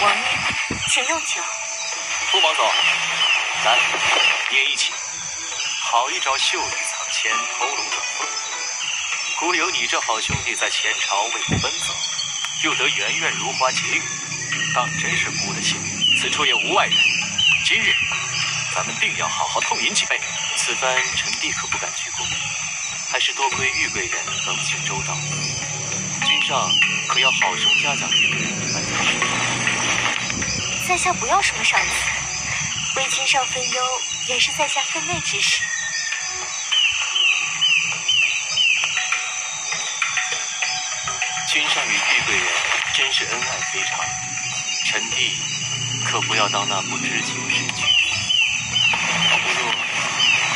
王爷请用酒。不忙走，来，你也一起。好一招袖里藏钱，偷龙转凤。古有你这好兄弟在前朝为国奔走，又得圆圆如花结语，当真是孤的幸运。此处也无外人，今日咱们定要好好痛饮几杯。此番臣弟可不敢鞠躬，还是多亏玉贵人冷静周到。君上可要好生嘉奖玉贵人一番。在下不要什么赏赐，为君上分忧也是在下分内之事。君上与玉贵人真是恩爱非常，臣弟可不要当那不知情之举。不如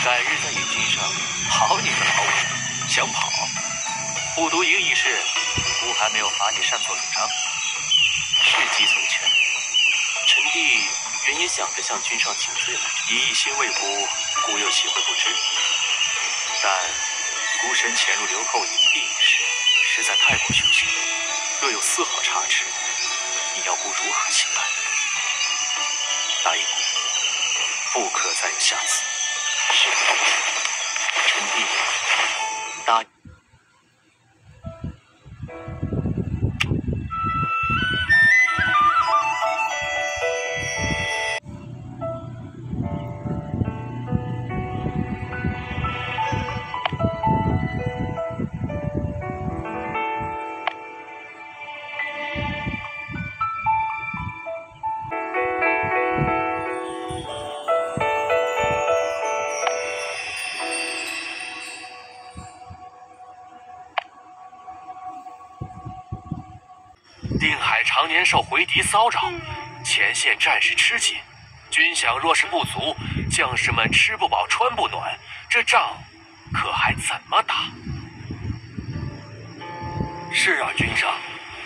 改日再与君上跑你个老五，想跑？虎毒营一事，吾还没有罚你擅作主张，事急从权。臣弟原也想着向君上请罪来着，一心为孤，孤又岂会不知？但孤身潜入刘寇营地一事。实在太过凶险，若有丝毫差池，你要孤如何行办？答应我，不可再有下次。是，臣弟答应。定海常年受回敌骚扰，前线战事吃紧，军饷若是不足，将士们吃不饱穿不暖，这仗可还怎么打？是啊，君上，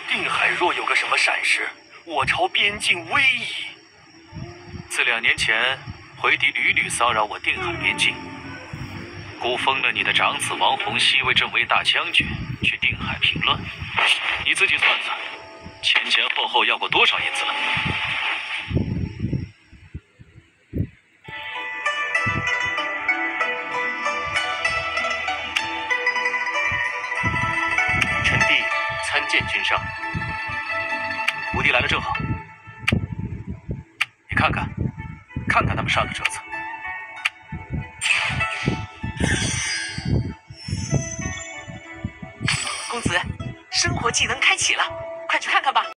定海若有个什么闪失，我朝边境危矣。自两年前回敌屡屡骚扰我定海边境，孤封了你的长子王洪熙为镇卫大将军，去定海平乱，你自己算算。前前后后要过多少银子了？臣弟参见君上。吴弟来了正好，你看看，看看他们上的折子。公子，生活技能开启了。快去看看吧。